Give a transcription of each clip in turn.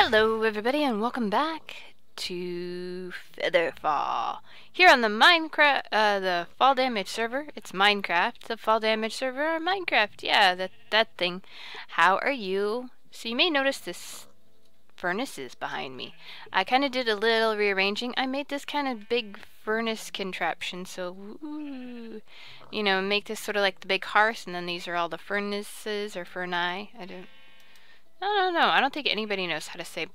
Hello everybody and welcome back to Featherfall. Here on the Minecraft, uh, the Fall Damage server. It's Minecraft, the Fall Damage server, or Minecraft, yeah, that, that thing. How are you? So you may notice this furnaces behind me. I kind of did a little rearranging. I made this kind of big furnace contraption, so, ooh, you know, make this sort of like the big hearth, and then these are all the furnaces, or furni, I don't, no, no, no. I don't think anybody knows how to say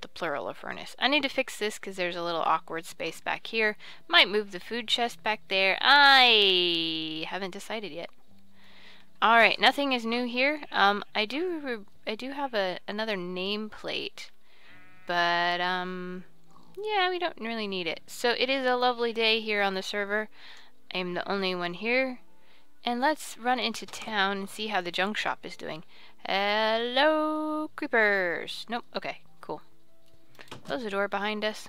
the plural of furnace. I need to fix this because there's a little awkward space back here. Might move the food chest back there. I haven't decided yet. Alright, nothing is new here. Um, I do I do have a another nameplate, but um, yeah, we don't really need it. So it is a lovely day here on the server. I'm the only one here. And let's run into town and see how the junk shop is doing. Hello, creepers. Nope, okay, cool. Close the door behind us.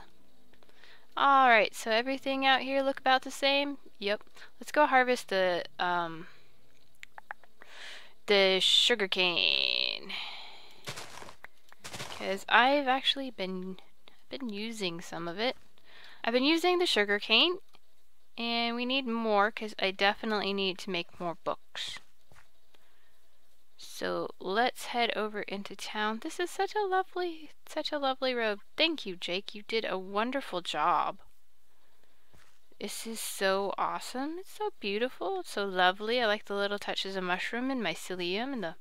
Alright, so everything out here look about the same? Yep. Let's go harvest the, um, the sugar cane. Because I've actually been, been using some of it. I've been using the sugar cane, and we need more because I definitely need to make more books. So let's head over into town. This is such a lovely, such a lovely road. Thank you, Jake. You did a wonderful job. This is so awesome. It's so beautiful. It's so lovely. I like the little touches of mushroom and mycelium and the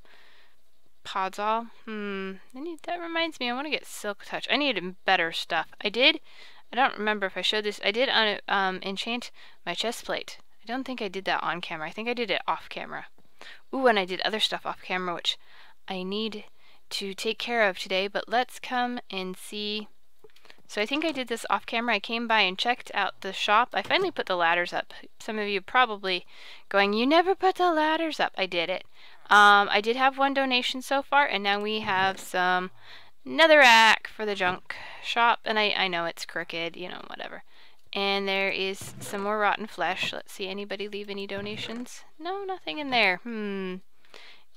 pods all. Hmm. I need, that reminds me, I want to get silk touch. I need better stuff. I did. I don't remember if I showed this. I did on um, enchant my chest plate. I don't think I did that on camera. I think I did it off camera. Ooh, and I did other stuff off camera, which I need to take care of today, but let's come and see. So I think I did this off camera. I came by and checked out the shop. I finally put the ladders up. Some of you probably going, you never put the ladders up. I did it. Um, I did have one donation so far, and now we have some netherrack for the junk shop. And I, I know it's crooked, you know, whatever. And there is some more rotten flesh. Let's see, anybody leave any donations? No, nothing in there. Hmm.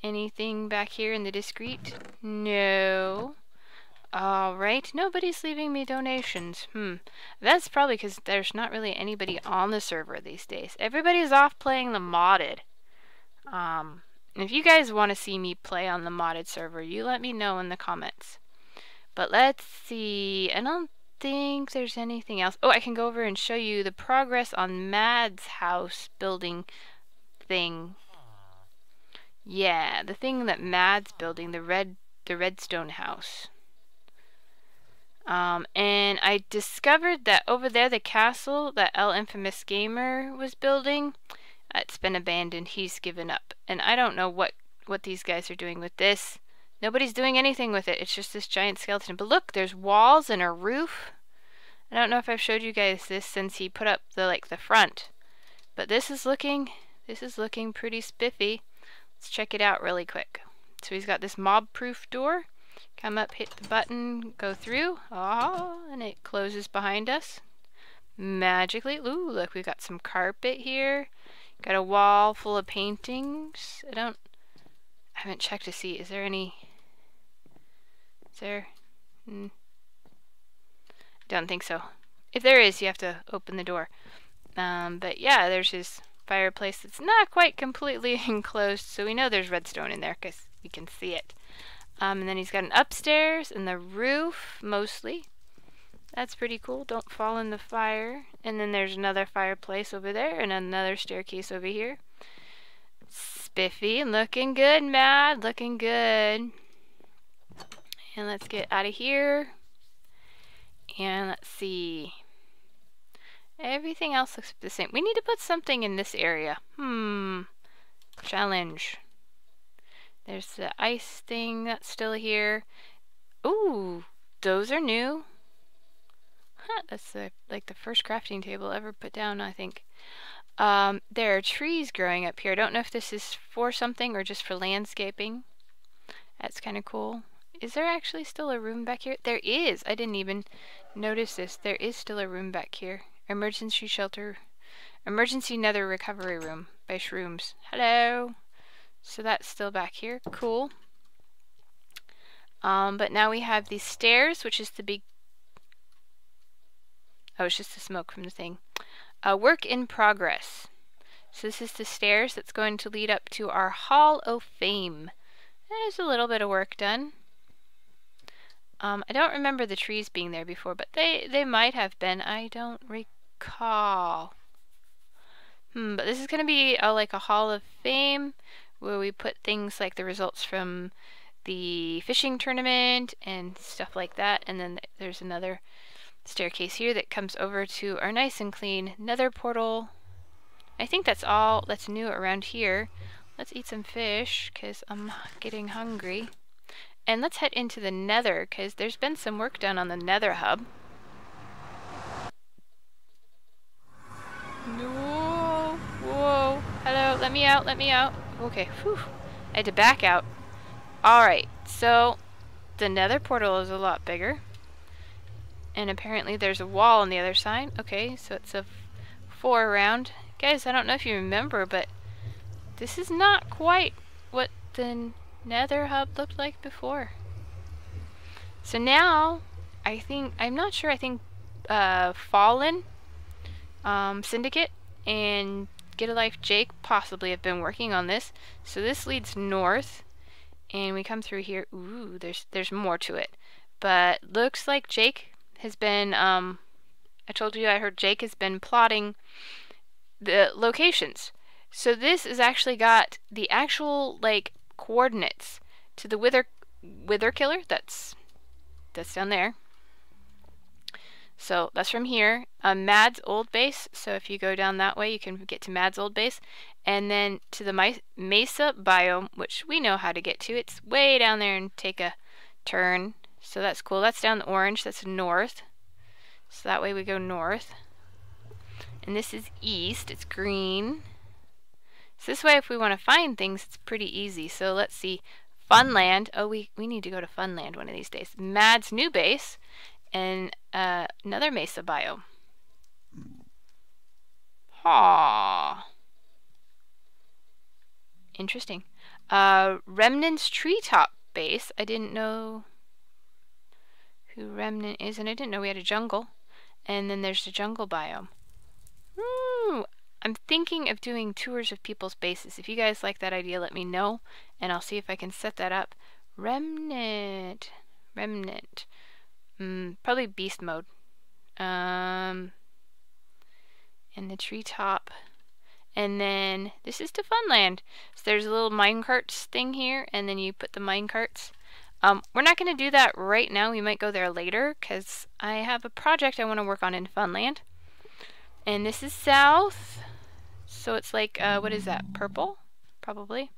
Anything back here in the discreet? No. Alright, nobody's leaving me donations. Hmm. That's probably because there's not really anybody on the server these days. Everybody's off playing the modded. Um, if you guys want to see me play on the modded server, you let me know in the comments. But let's see. I don't think there's anything else. Oh, I can go over and show you the progress on Mad's house building thing. Yeah, the thing that Mad's building, the red the redstone house. Um, and I discovered that over there, the castle that L Infamous Gamer was building, it's been abandoned. He's given up. And I don't know what, what these guys are doing with this. Nobody's doing anything with it. It's just this giant skeleton. But look, there's walls and a roof. I don't know if I've showed you guys this since he put up the like the front. But this is looking this is looking pretty spiffy. Let's check it out really quick. So he's got this mob proof door. Come up, hit the button, go through. Ah, and it closes behind us. Magically. Ooh, look, we've got some carpet here. Got a wall full of paintings. I don't I haven't checked to see is there any there? Mm. Don't think so. If there is, you have to open the door. Um, but yeah, there's his fireplace that's not quite completely enclosed, so we know there's redstone in there because we can see it. Um, and then he's got an upstairs and the roof, mostly. That's pretty cool. Don't fall in the fire. And then there's another fireplace over there and another staircase over here. Spiffy, looking good, Mad, looking good. And let's get out of here. And let's see. Everything else looks the same. We need to put something in this area. Hmm. Challenge. There's the ice thing that's still here. Ooh, those are new. Huh, that's the, like the first crafting table ever put down, I think. Um, there are trees growing up here. I don't know if this is for something or just for landscaping. That's kind of cool. Is there actually still a room back here? There is. I didn't even notice this. There is still a room back here. Emergency shelter. Emergency nether recovery room by shrooms. Hello. So that's still back here. Cool. Um, but now we have these stairs, which is the big... Oh, it's just the smoke from the thing. Uh, work in progress. So this is the stairs that's going to lead up to our Hall of Fame. There's a little bit of work done. Um, I don't remember the trees being there before, but they, they might have been. I don't recall. Hmm, but this is going to be a, like a Hall of Fame where we put things like the results from the fishing tournament and stuff like that. And then there's another staircase here that comes over to our nice and clean nether portal. I think that's all that's new around here. Let's eat some fish because I'm getting hungry. And let's head into the nether because there's been some work done on the nether hub. No. Whoa. Hello. Let me out. Let me out. Okay. Whew. I had to back out. Alright. So, the nether portal is a lot bigger. And apparently there's a wall on the other side. Okay, so it's a four round. Guys, I don't know if you remember, but this is not quite what the nether hub looked like before. So now, I think, I'm not sure, I think uh, Fallen, um, Syndicate, and Get a Life Jake possibly have been working on this. So this leads north, and we come through here. Ooh, there's there's more to it. But looks like Jake has been, um, I told you I heard Jake has been plotting the locations. So this has actually got the actual, like, coordinates to the Wither, Wither Killer. That's, that's down there. So that's from here. Uh, Mad's old base. So if you go down that way, you can get to Mad's old base. And then to the Mesa biome, which we know how to get to. It's way down there and take a turn. So that's cool. That's down the orange. That's north. So that way we go north. And this is east. It's green. So this way if we want to find things, it's pretty easy. So let's see. Funland. Oh, we, we need to go to Funland one of these days. Mad's new base. And uh, another mesa biome. Ha. Interesting. Uh, Remnant's treetop base. I didn't know who Remnant is, and I didn't know we had a jungle. And then there's the jungle biome. Ooh, I'm thinking of doing tours of people's bases. If you guys like that idea, let me know, and I'll see if I can set that up. Remnant. Remnant. Mm, probably beast mode. Um, and the treetop. And then this is to Funland. So there's a little minecarts thing here, and then you put the minecarts um, we're not going to do that right now. We might go there later because I have a project I want to work on in Funland. And this is south. So it's like, uh, what is that? Purple? Probably.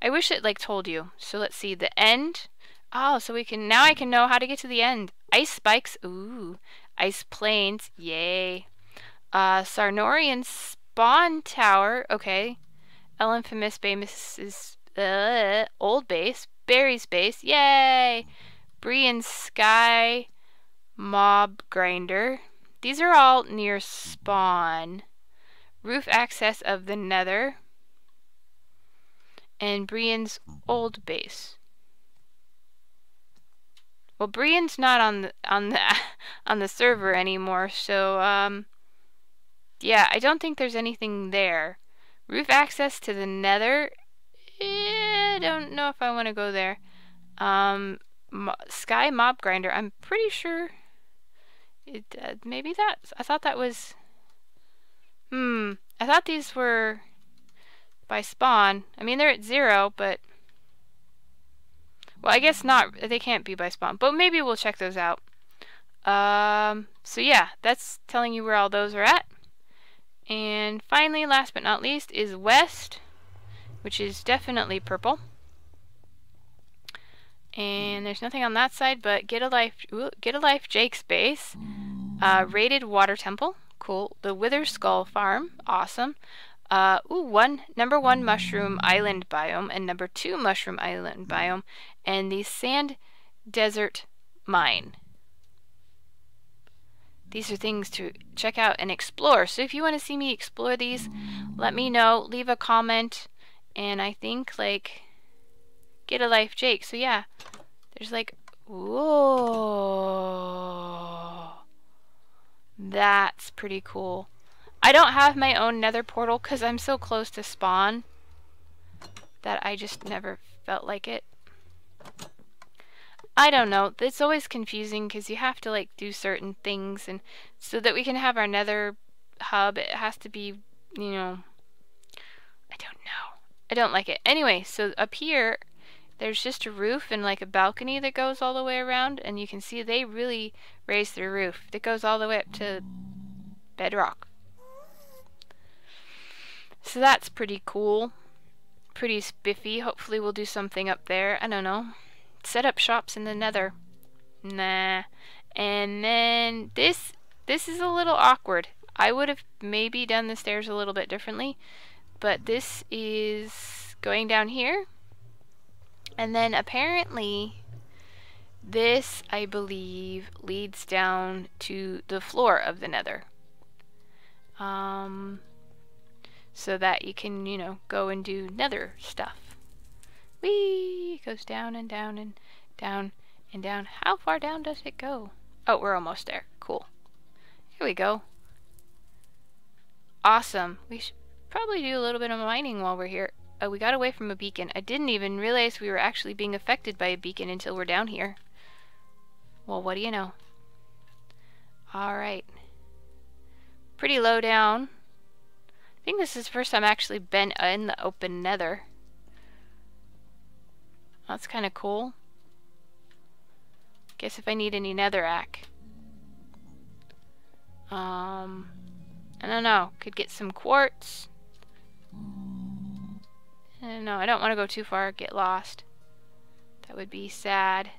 I wish it like told you. So let's see. The end. Oh, so we can, now I can know how to get to the end. Ice spikes. Ooh. Ice plains. Yay. Uh, Sarnorian spawn tower. Okay. Elenphimous base is, uh, old base. Barry's base. Yay! Brian Sky Mob Grinder. These are all near spawn. Roof access of the nether. And Brian's old base. Well, Brian's not on the on the on the server anymore, so um yeah, I don't think there's anything there. Roof access to the nether I don't know if I want to go there. Um, Mo Sky Mob Grinder. I'm pretty sure it uh, maybe that. I thought that was. Hmm. I thought these were by spawn. I mean, they're at zero, but well, I guess not. They can't be by spawn, but maybe we'll check those out. Um. So yeah, that's telling you where all those are at. And finally, last but not least, is west which is definitely purple. And there's nothing on that side, but get a life, get a life Jake's base. Uh, rated water temple, cool. The Wither Skull Farm, awesome. Uh, ooh, one number one mushroom island biome and number two mushroom island biome, and the sand desert mine. These are things to check out and explore. So if you want to see me explore these, let me know. Leave a comment and I think like get a life Jake. So yeah, there's like Whoa. That's pretty cool. I don't have my own nether portal because I'm so close to spawn that I just never felt like it. I don't know. It's always confusing because you have to like do certain things and so that we can have our nether hub it has to be, you know, I don't know. I don't like it. Anyway, so up here there's just a roof and like a balcony that goes all the way around and you can see they really raised their roof. It goes all the way up to bedrock. So that's pretty cool. Pretty spiffy. Hopefully we'll do something up there. I don't know. Set up shops in the nether. Nah. And then this this is a little awkward. I would have maybe done the stairs a little bit differently. But this is going down here. And then apparently this, I believe, leads down to the floor of the nether. Um, so that you can, you know, go and do nether stuff. Whee! It goes down and down and down and down. How far down does it go? Oh, we're almost there. Cool. Here we go. Awesome. We should probably do a little bit of mining while we're here. Oh, we got away from a beacon. I didn't even realize we were actually being affected by a beacon until we're down here. Well, what do you know? Alright. Pretty low down. I think this is the first time I've actually been in the open nether. That's kind of cool. Guess if I need any netherrack. Um, I don't know. Could get some quartz. No, I don't want to go too far, get lost. That would be sad.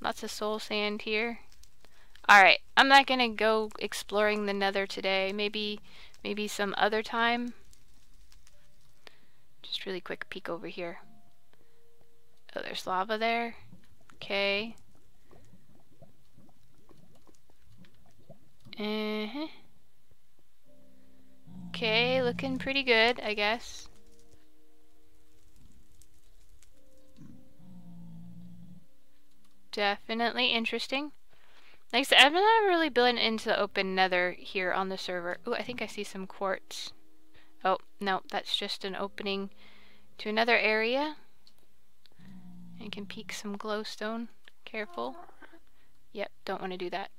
Lots of soul sand here. Alright, I'm not gonna go exploring the nether today. Maybe, maybe some other time. Just really quick peek over here. Oh, there's lava there. Okay. Uh-huh. Okay, looking pretty good, I guess. Definitely interesting. Like I said, I've never really been into the open nether here on the server. Oh, I think I see some quartz. Oh, no, that's just an opening to another area. I can peek some glowstone. Careful. Yep, don't want to do that.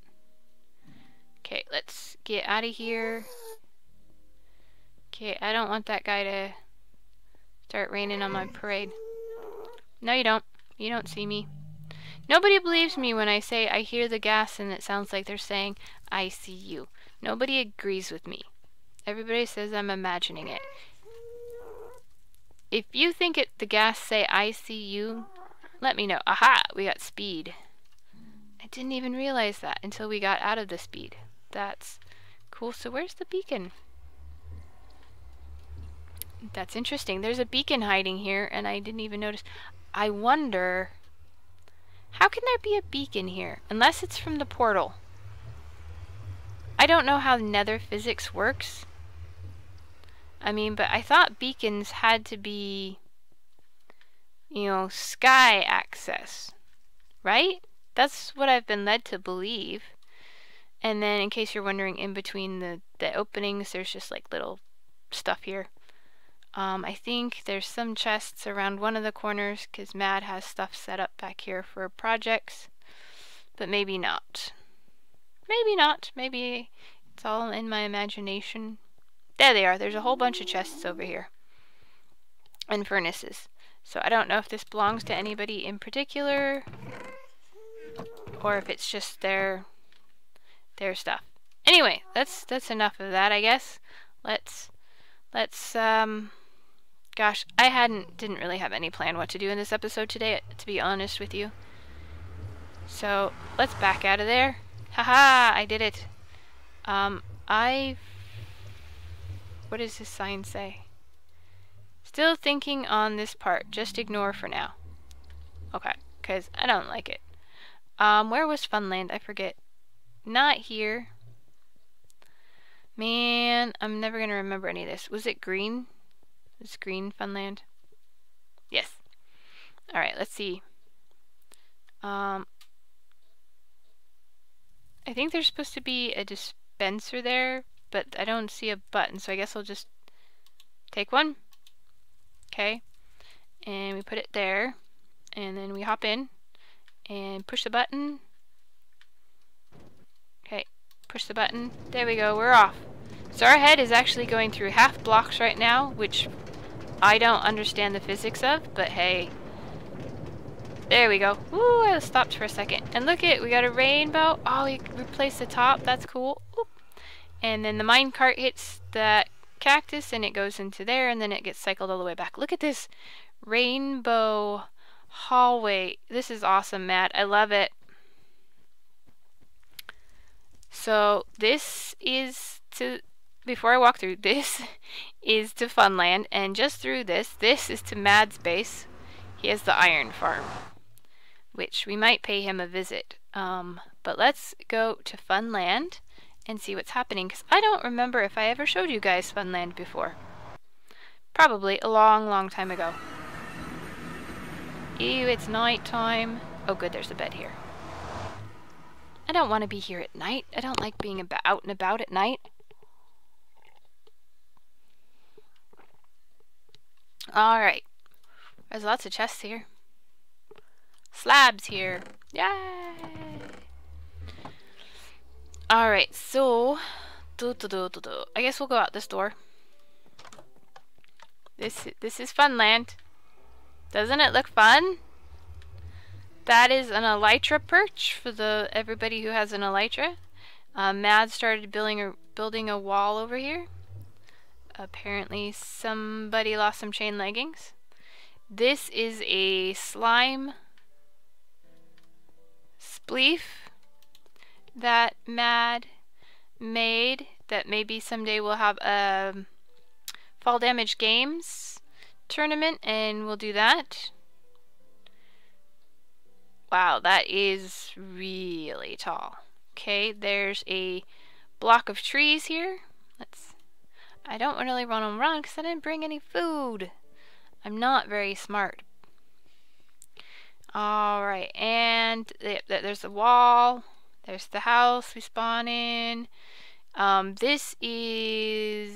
Okay, let's get out of here. Okay, I don't want that guy to start raining on my parade. No, you don't. You don't see me. Nobody believes me when I say I hear the gas and it sounds like they're saying, I see you. Nobody agrees with me. Everybody says I'm imagining it. If you think it, the gas say I see you, let me know. Aha! We got speed. I didn't even realize that until we got out of the speed. That's cool. So where's the beacon? That's interesting. There's a beacon hiding here, and I didn't even notice. I wonder... How can there be a beacon here? Unless it's from the portal. I don't know how nether physics works. I mean, but I thought beacons had to be, you know, sky access. Right? That's what I've been led to believe. And then, in case you're wondering, in between the, the openings, there's just like little stuff here. Um, I think there's some chests around one of the corners because Mad has stuff set up back here for projects, but maybe not. Maybe not. Maybe it's all in my imagination. There they are. There's a whole bunch of chests over here. And furnaces. So I don't know if this belongs to anybody in particular or if it's just their their stuff. Anyway, that's that's enough of that, I guess. Let's let's um Gosh, I hadn't, didn't really have any plan what to do in this episode today, to be honest with you. So, let's back out of there. Haha, I did it. Um, I... What does this sign say? Still thinking on this part. Just ignore for now. Okay, because I don't like it. Um, where was Funland? I forget. Not here. Man, I'm never going to remember any of this. Was it green? Is green Funland? Yes. Alright, let's see. Um, I think there's supposed to be a dispenser there, but I don't see a button, so I guess I'll just take one. Okay. And we put it there, and then we hop in and push the button. Okay, push the button. There we go, we're off. So our head is actually going through half blocks right now, which I don't understand the physics of, but hey. There we go. Ooh, I stopped for a second. And look it, we got a rainbow. Oh, we replaced the top. That's cool. Oop. And then the mine cart hits that cactus and it goes into there and then it gets cycled all the way back. Look at this rainbow hallway. This is awesome, Mad. I love it. So this is to before I walk through, this is to Funland, and just through this, this is to Mad's base. He has the iron farm, which we might pay him a visit. Um, but let's go to Funland and see what's happening, because I don't remember if I ever showed you guys Funland before. Probably a long, long time ago. Ew, it's night time. Oh good, there's a bed here. I don't want to be here at night. I don't like being out and about at night. Alright. There's lots of chests here. Slabs here. Yay! Alright, so... Do, do, do, do, do. I guess we'll go out this door. This, this is Funland. Doesn't it look fun? That is an elytra perch for the everybody who has an elytra. Uh, Mad started building a, building a wall over here. Apparently somebody lost some chain leggings. This is a slime spleef that Mad made that maybe someday we'll have a fall damage games tournament and we'll do that. Wow, that is really tall. Okay, there's a block of trees here. Let's I don't really run and run because I didn't bring any food. I'm not very smart. Alright, and th th there's the wall. There's the house we spawn in. Um, this is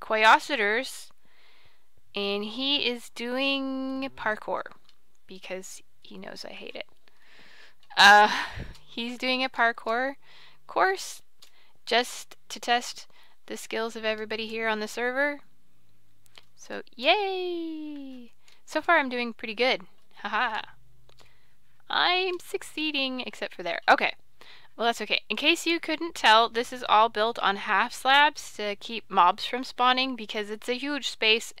Koioseter's, and he is doing parkour because he knows I hate it. Uh, he's doing a parkour course just to test the skills of everybody here on the server. So, yay! So far I'm doing pretty good. Haha. I'm succeeding, except for there. Okay. Well, that's okay. In case you couldn't tell, this is all built on half slabs to keep mobs from spawning because it's a huge space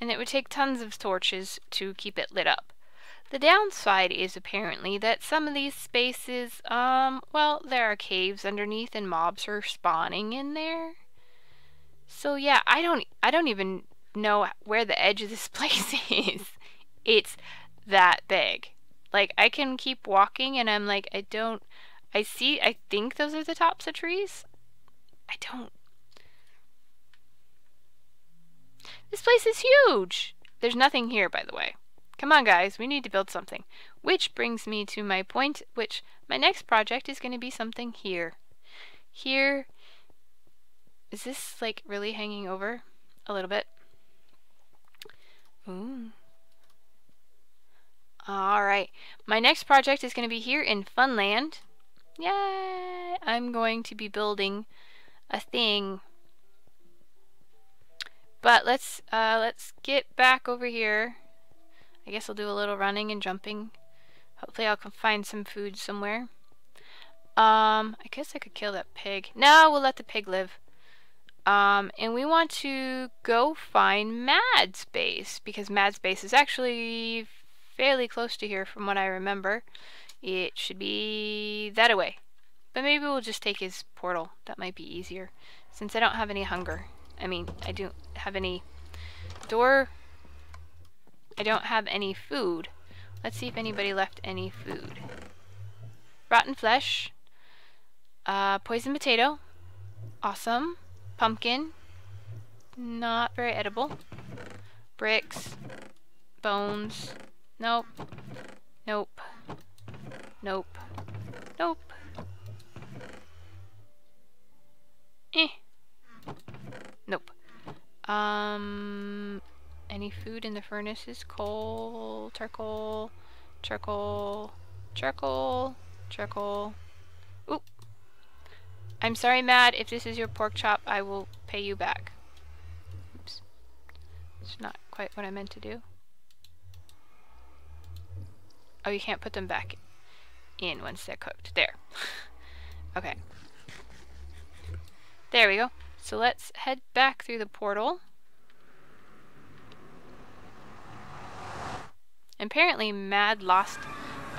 and it would take tons of torches to keep it lit up. The downside is apparently that some of these spaces, um, well, there are caves underneath and mobs are spawning in there. So yeah, I don't I don't even know where the edge of this place is. It's that big. Like I can keep walking and I'm like I don't I see I think those are the tops of trees. I don't This place is huge. There's nothing here by the way. Come on guys, we need to build something. Which brings me to my point, which my next project is going to be something here. Here is this like really hanging over a little bit? Ooh. Alright, my next project is going to be here in Funland. Yay! I'm going to be building a thing. But let's uh, let's get back over here. I guess I'll do a little running and jumping. Hopefully I'll find some food somewhere. Um, I guess I could kill that pig. No, we'll let the pig live. Um, and we want to go find Mad's base because Mad's base is actually fairly close to here from what I remember. It should be that away. But maybe we'll just take his portal. That might be easier since I don't have any hunger. I mean, I don't have any door. I don't have any food. Let's see if anybody left any food. Rotten flesh. Uh, poison potato. Awesome. Pumpkin. Not very edible. Bricks. Bones. Nope. Nope. Nope. Nope. Eh. Nope. Um, any food in the furnaces? Coal, charcoal, charcoal, charcoal, charcoal. I'm sorry, Mad. If this is your pork chop, I will pay you back. Oops. It's not quite what I meant to do. Oh, you can't put them back in once they're cooked. There. okay. There we go. So let's head back through the portal. Apparently Mad lost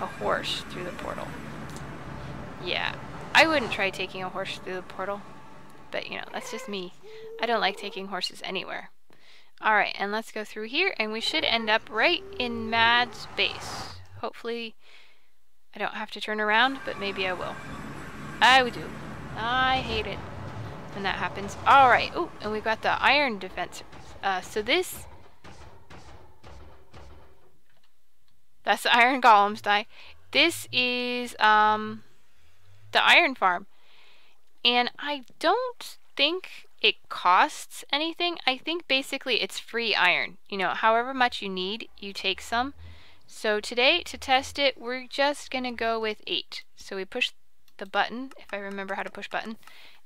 a horse through the portal. Yeah, I wouldn't try taking a horse through the portal. But, you know, that's just me. I don't like taking horses anywhere. Alright, and let's go through here, and we should end up right in Mad's base. Hopefully, I don't have to turn around, but maybe I will. I would do. I hate it when that happens. Alright, oh, and we've got the iron defense. Uh, so this... That's the iron golems die. This is, um, the iron farm. And I don't think it costs anything. I think basically it's free iron. You know, however much you need, you take some. So today, to test it, we're just going to go with 8. So we push the button, if I remember how to push button,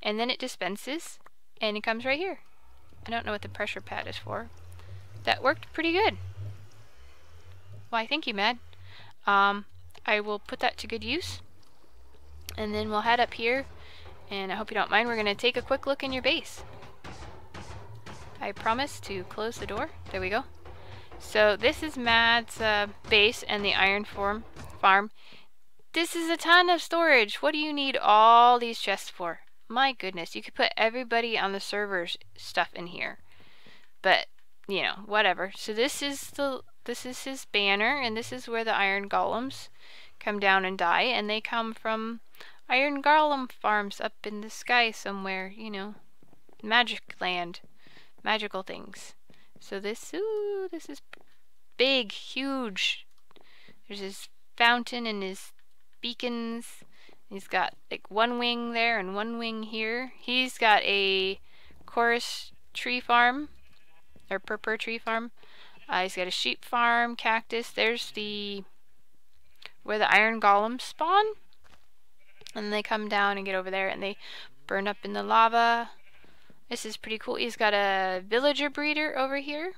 and then it dispenses, and it comes right here. I don't know what the pressure pad is for. That worked pretty good. Why, thank you, Mad. Um, I will put that to good use. And then we'll head up here, and I hope you don't mind, we're going to take a quick look in your base. I promise to close the door. There we go. So this is Mad's uh, base and the iron form farm. This is a ton of storage. What do you need all these chests for? My goodness, you could put everybody on the server's stuff in here. But, you know, whatever. So this is the this is his banner and this is where the iron golems come down and die and they come from iron golem farms up in the sky somewhere, you know. Magic land. Magical things. So this ooh, this is big, huge. There's his fountain and his beacons He's got like one wing there and one wing here. He's got a chorus tree farm or purpur tree farm. Uh, he's got a sheep farm, cactus. There's the where the iron golems spawn. And they come down and get over there and they burn up in the lava. This is pretty cool. He's got a villager breeder over here.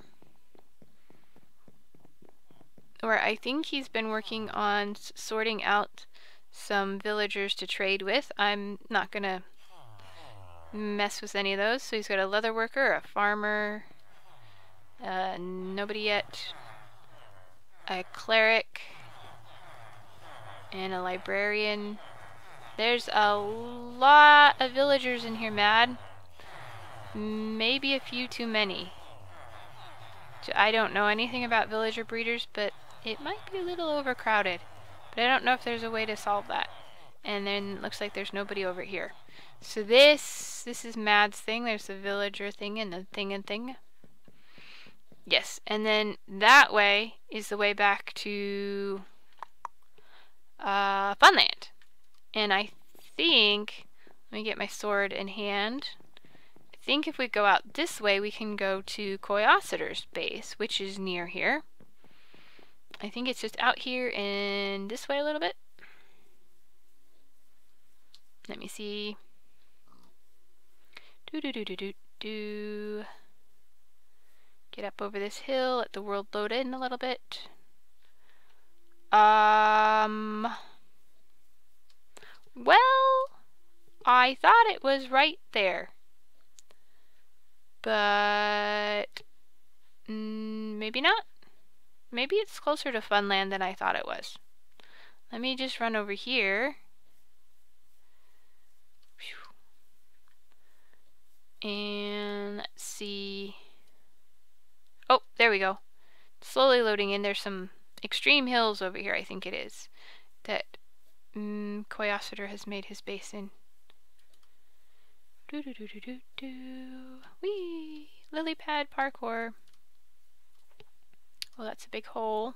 Where I think he's been working on sorting out some villagers to trade with. I'm not going to mess with any of those. So he's got a leather worker, a farmer, uh, nobody yet, a cleric, and a librarian. There's a lot of villagers in here, Mad. Maybe a few too many. I don't know anything about villager breeders, but it might be a little overcrowded. But I don't know if there's a way to solve that. And then looks like there's nobody over here. So this, this is Mad's thing. There's the villager thing and the thing and thing. Yes, and then that way is the way back to uh, Funland. And I think, let me get my sword in hand. I think if we go out this way, we can go to Koioseter's base, which is near here. I think it's just out here and this way a little bit. Let me see. Do do do do do do. Get up over this hill, let the world load in a little bit. Um. Well, I thought it was right there. But mm, maybe not. Maybe it's closer to Funland than I thought it was. Let me just run over here. And let's see. Oh, there we go. Slowly loading in. There's some extreme hills over here, I think it is, that mm, has made his base in. Do do do do do do. Wee! Lily pad parkour. Well, that's a big hole.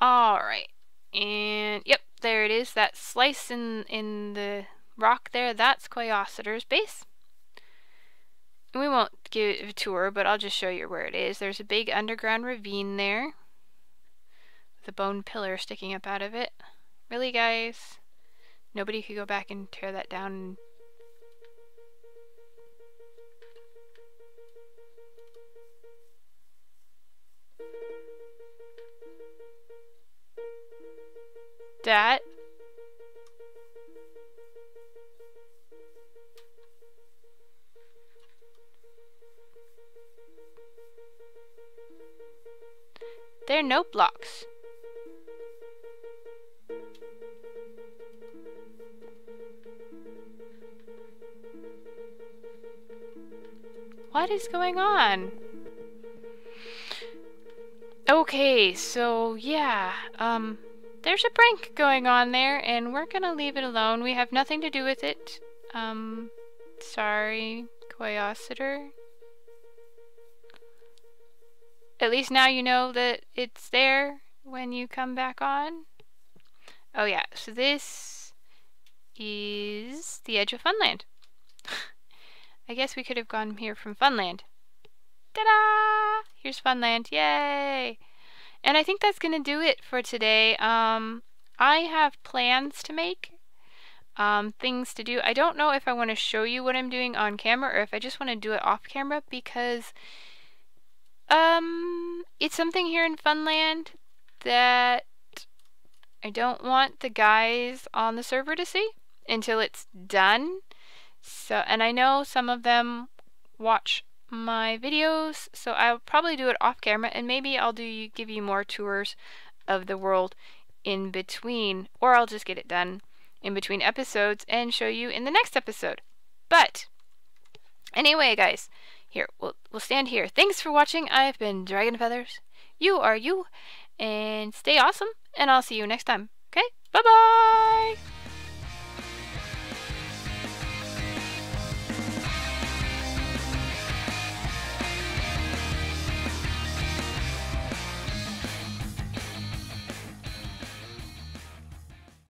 Alright. And yep, there it is. That slice in in the rock there, that's Koioseter's base. We won't give it a tour, but I'll just show you where it is. There's a big underground ravine there. With a bone pillar sticking up out of it. Really, guys? Nobody could go back and tear that down that There are no blocks. What is going on? Okay, so yeah, um, there's a prank going on there, and we're gonna leave it alone. We have nothing to do with it. Um, sorry, Koioseter. At least now you know that it's there when you come back on. Oh yeah, so this is the edge of Funland. I guess we could have gone here from Funland. Ta-da! Here's Funland, yay! And I think that's going to do it for today. Um, I have plans to make, um, things to do. I don't know if I want to show you what I'm doing on camera or if I just want to do it off camera because um, it's something here in Funland that I don't want the guys on the server to see until it's done. So, and I know some of them watch my videos, so I'll probably do it off camera, and maybe I'll do give you more tours of the world in between, or I'll just get it done in between episodes and show you in the next episode. But anyway, guys, here, we'll, we'll stand here. Thanks for watching. I've been DragnFeathers. You are you. And stay awesome. And I'll see you next time. Okay? Bye-bye!